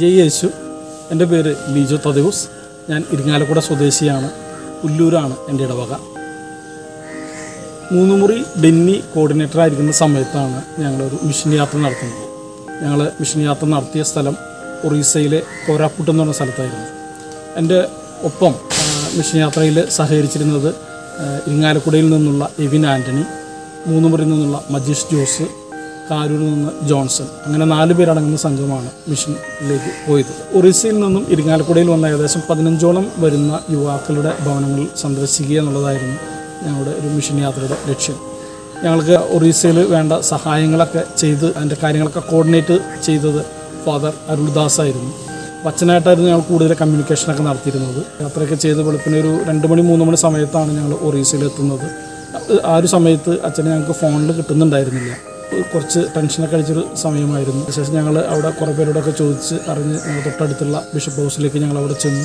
ജയ് യേശു. എന്റെ പേര് ലിജോ തദേവൂസ് ഞാൻ ഇരിങ്ങാലക്കുട സ്വദേശിയാണ്. പുല്ലൂരാണ് എന്റെ ഇടവക. മൂന്നുമുറി ഡെന്നി കോർഡിനേറ്റർ ആയിരിക്കുന്ന സമയത്താണ് ഞങ്ങളൊരു മിഷൻ യാത്ര നടത്തുന്നത്. ഞങ്ങൾ മിഷൻ യാത്ര നടത്തിയ സ്ഥലം ഒറീസയിലെ കോരാപ്പുട്ട് എന്ന് പറഞ്ഞ സ്ഥലത്തായിരുന്നു. എന്റെ ഒപ്പം മിഷൻ യാത്രയിൽ സഹകരിച്ചിരുന്നത് ഇരിങ്ങാലക്കുടയിൽ നിന്നുള്ള എവിൻ ആന്റണി മൂന്നുമുറിയിൽ നിന്നുള്ള മജീഷ് ജോസ് കാരൂരിൽ നിന്ന് ജോൺസൺ. അങ്ങനെ നാല് പേരടങ്ങുന്ന സംഘമാണ് മിഷനിലേക്ക് പോയത്. ഒറീസയിൽ നിന്നും ഇരിങ്ങാലക്കുടയിൽ വന്ന ഏകദേശം പതിനഞ്ചോളം വരുന്ന യുവാക്കളുടെ ഭവനങ്ങൾ സന്ദർശിക്കുക എന്നുള്ളതായിരുന്നു ഞങ്ങളുടെ ഒരു മിഷൻ യാത്രയുടെ ലക്ഷ്യം. ഞങ്ങൾക്ക് ഒറീസയിൽ വേണ്ട സഹായങ്ങളൊക്കെ ചെയ്ത് അതിന്റെ കാര്യങ്ങളൊക്കെ കോർഡിനേറ്റ് ചെയ്തത് ഫാദർ അരുൾദാസ് ആയിരുന്നു അച്ഛനായിട്ടായിരുന്നു ഞങ്ങൾ കൂടുതൽ കമ്മ്യൂണിക്കേഷനൊക്കെ നടത്തിയിരുന്നത്. യാത്രയൊക്കെ ചെയ്ത് വെളുപ്പിന് ഒരു രണ്ട് മണി മൂന്ന് മണി സമയത്താണ് ഞങ്ങൾ ഒറീസയിൽ എത്തുന്നത്. ആ ഒരു സമയത്ത് അച്ഛനെ ഞങ്ങൾക്ക് ഫോണിൽ കിട്ടുന്നുണ്ടായിരുന്നില്ല. കുറച്ച് ടെൻഷനൊക്കെ അടിച്ചൊരു സമയമായിരുന്നു. ശേഷം ഞങ്ങൾ അവിടെ കുറേ പേരോടൊക്കെ ചോദിച്ച് അറിഞ്ഞ് തൊട്ടടുത്തുള്ള ബിഷപ്പ് ഹൗസിലേക്ക് ഞങ്ങൾ അവിടെ ചെന്നു.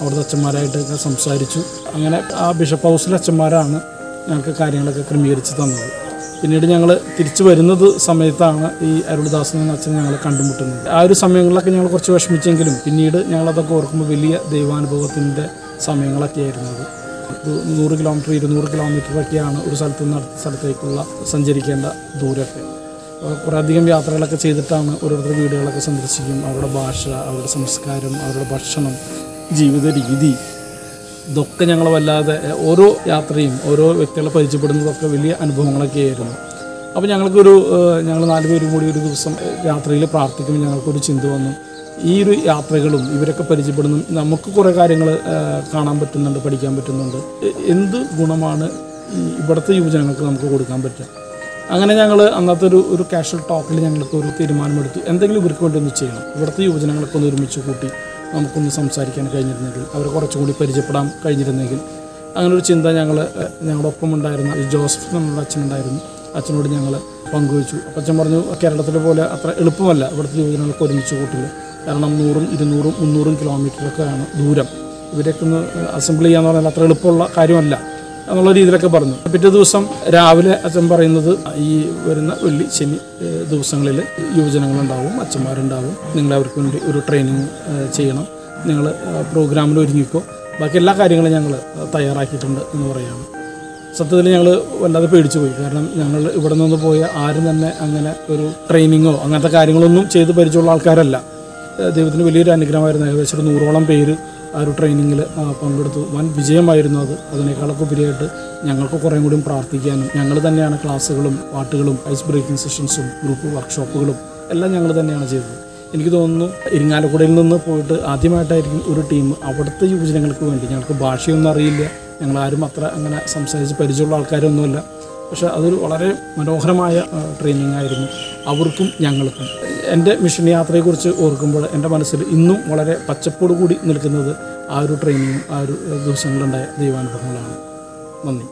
അവിടുത്തെ അച്ഛന്മാരായിട്ടൊക്കെ സംസാരിച്ചു. അങ്ങനെ ആ ബിഷപ്പ് ഹൗസിലെ അച്ഛന്മാരാണ് ഞങ്ങൾക്ക് കാര്യങ്ങളൊക്കെ ക്രമീകരിച്ച് തന്നത്. പിന്നീട് ഞങ്ങൾ തിരിച്ചു വരുന്നത് സമയത്താണ് ഈ അരുൾദാസൻ എന്ന അച്ഛൻ ഞങ്ങൾ കണ്ടുമുട്ടുന്നത്. ആ ഒരു സമയങ്ങളിലൊക്കെ ഞങ്ങൾ കുറച്ച് വിഷമിച്ചെങ്കിലും പിന്നീട് ഞങ്ങളതൊക്കെ ഓർക്കുമ്പോൾ വലിയ ദൈവാനുഭവത്തിന്റെ സമയങ്ങളൊക്കെ ആയിരുന്നത് നൂറ് കിലോമീറ്റർ ഇരുന്നൂറ് കിലോമീറ്ററൊക്കെയാണ് ഒരു സ്ഥലത്ത് നിന്ന് അടുത്ത സ്ഥലത്തേക്കുള്ള സഞ്ചരിക്കേണ്ട ദൂരമൊക്കെ. കുറേയധികം യാത്രകളൊക്കെ ചെയ്തിട്ടാണ് ഓരോരുത്തർ വീടുകളൊക്കെ സന്ദർശിക്കും. അവരുടെ ഭാഷ അവരുടെ സംസ്കാരം അവരുടെ ഭക്ഷണം ജീവിത രീതി ഇതൊക്കെ ഞങ്ങൾ വല്ലാതെ ഓരോ യാത്രയും ഓരോ വ്യക്തികളെ പരിചയപ്പെടുന്നതൊക്കെ വലിയ അനുഭവങ്ങളൊക്കെ ആയിരുന്നു. അപ്പോൾ ഞങ്ങൾക്കൊരു ഞങ്ങൾ നാലുപേരും കൂടി ഒരു ദിവസം രാത്രിയിൽ പ്രാർത്ഥിക്കുമ്പോൾ ഞങ്ങൾക്കൊരു ചിന്ത വന്നു. ഈ ഒരു യാത്രകളും ഇവരൊക്കെ പരിചയപ്പെടുന്നു. നമുക്ക് കുറേ കാര്യങ്ങൾ കാണാൻ പറ്റുന്നുണ്ട് പഠിക്കാൻ പറ്റുന്നുണ്ട്. എന്ത് ഗുണമാണ് ഇവിടുത്തെ യുവജനങ്ങൾക്ക് നമുക്ക് കൊടുക്കാൻ പറ്റുക? അങ്ങനെ ഞങ്ങൾ അന്നത്തെ ഒരു ഒരു കാഷ്വൽ ടോക്കിൽ ഞങ്ങൾക്ക് ഒരു തീരുമാനമെടുത്തു. എന്തെങ്കിലും ഇവർക്ക് വേണ്ടി ഒന്ന് ചെയ്യണം. ഇവിടുത്തെ യുവജനങ്ങളൊക്കെ ഒന്ന് ഒരുമിച്ച് കൂട്ടി നമുക്കൊന്ന് സംസാരിക്കാൻ കഴിഞ്ഞിരുന്നെങ്കിൽ അവരെ കുറച്ചുകൂടി പരിചയപ്പെടാൻ കഴിഞ്ഞിരുന്നെങ്കിൽ അങ്ങനെ ഒരു ചിന്ത ഞങ്ങൾ ഞങ്ങളുടെ ഒപ്പം ഉണ്ടായിരുന്ന ജോസഫ് എന്നുള്ള അച്ഛനുണ്ടായിരുന്നു. അച്ഛനോട് ഞങ്ങൾ പങ്കുവച്ചു. അച്ഛൻ പറഞ്ഞു കേരളത്തിലെ പോലെ അത്ര എളുപ്പമല്ല ഇവിടുത്തെ യുവജനങ്ങൾക്ക് ഒരുമിച്ച് കൂട്ടില്ല കാരണം നൂറും ഇരുന്നൂറും മുന്നൂറും കിലോമീറ്ററൊക്കെയാണ് ദൂരം. ഇവരൊക്കെ ഒന്ന് അസംബിൾ ചെയ്യാന്ന് പറഞ്ഞാൽ അത്ര എളുപ്പമുള്ള കാര്യമല്ല എന്നുള്ള രീതിയിലൊക്കെ പറഞ്ഞു. പിറ്റേ ദിവസം രാവിലെ അച്ഛൻ പറയുന്നത് ഈ വരുന്ന വെള്ളി ശനി ദിവസങ്ങളിൽ യുവജനങ്ങളുണ്ടാവും അച്ഛന്മാരുണ്ടാവും. നിങ്ങളവർക്ക് വേണ്ടി ഒരു ട്രെയിനിങ് ചെയ്യണം. നിങ്ങൾ പ്രോഗ്രാമിൽ ഒരുങ്ങിക്കോ. ബാക്കി എല്ലാ കാര്യങ്ങളും ഞങ്ങൾ തയ്യാറാക്കിയിട്ടുണ്ട് എന്ന് പറയുകയാണ് സത്യത്തിൽ ഞങ്ങൾ വല്ലാതെ പേടിച്ചു പോയി. കാരണം ഞങ്ങൾ ഇവിടെ നിന്ന് പോയ ആരും തന്നെ അങ്ങനെ ഒരു ട്രെയിനിങ്ങോ അങ്ങനത്തെ കാര്യങ്ങളൊന്നും ചെയ്ത് പരിചയമുള്ള ആൾക്കാരല്ല. ദൈവത്തിന് വലിയൊരു അനുഗ്രഹമായിരുന്നു. ഏകദേശം ഒരു നൂറോളം പേര് ആ ഒരു ട്രെയിനിങ്ങിൽ പങ്കെടുത്തു. വൻ വിജയമായിരുന്നു അത്. അതിനേക്കാളൊക്കെ ഉപരിയായിട്ട് ഞങ്ങൾക്ക് കുറേ കൂടിയും പ്രാർത്ഥിക്കാനും ഞങ്ങൾ തന്നെയാണ് ക്ലാസ്സുകളും പാട്ടുകളും ഐസ് ബ്രേക്കിംഗ് സെഷൻസും ഗ്രൂപ്പ് വർക്ക്ഷോപ്പുകളും എല്ലാം ഞങ്ങൾ തന്നെയാണ് ചെയ്തത്. എനിക്ക് തോന്നുന്നു ഇരിങ്ങാലക്കുടയിൽ നിന്ന് പോയിട്ട് ആദ്യമായിട്ടായിരിക്കും ഒരു ടീം അവിടുത്തെ യുവജനങ്ങൾക്ക് വേണ്ടി. ഞങ്ങൾക്ക് ഭാഷയൊന്നും അറിയില്ല. ഞങ്ങളാരും അത്ര അങ്ങനെ സംസാരിച്ച് പരിചയമുള്ള ആൾക്കാരൊന്നുമല്ല. പക്ഷെ അതൊരു വളരെ മനോഹരമായ ട്രെയിനിങ് ആയിരുന്നു. അവർക്കും ഞങ്ങൾക്കും. എന്റെ മിഷൻ യാത്രയെക്കുറിച്ച് ഓർക്കുമ്പോൾ എന്റെ മനസ്സിൽ ഇന്നും വളരെ പച്ചപ്പോട് കൂടി നിൽക്കുന്നത് ആ ഒരു ട്രെയിനിങ്ങും ആ ഒരു ദിവസങ്ങളുണ്ടായ ദൈവാനുഭവങ്ങളാണ് നന്ദി.